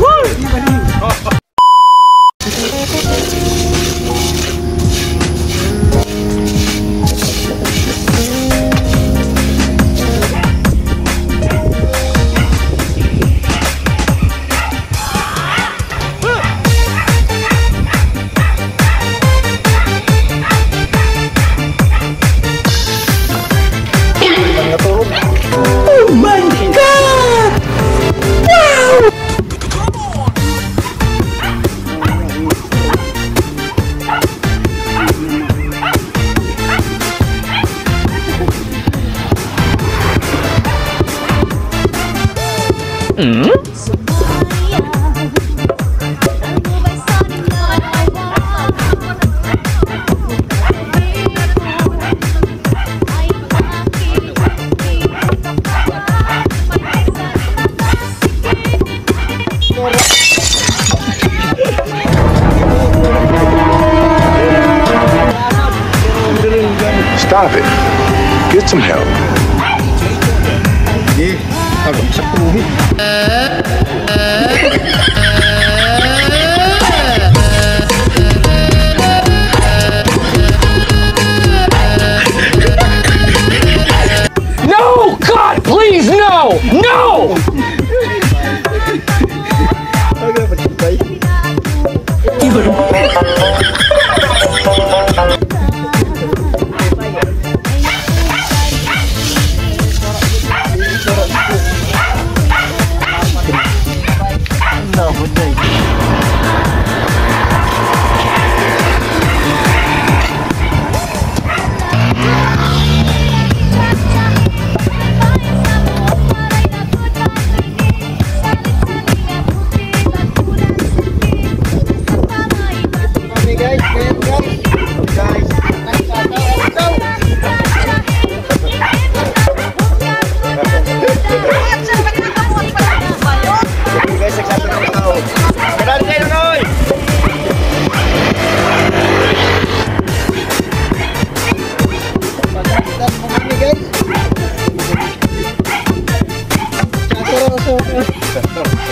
哇！Stop it. Get some help. 一下 ok God, please, no! No! guys.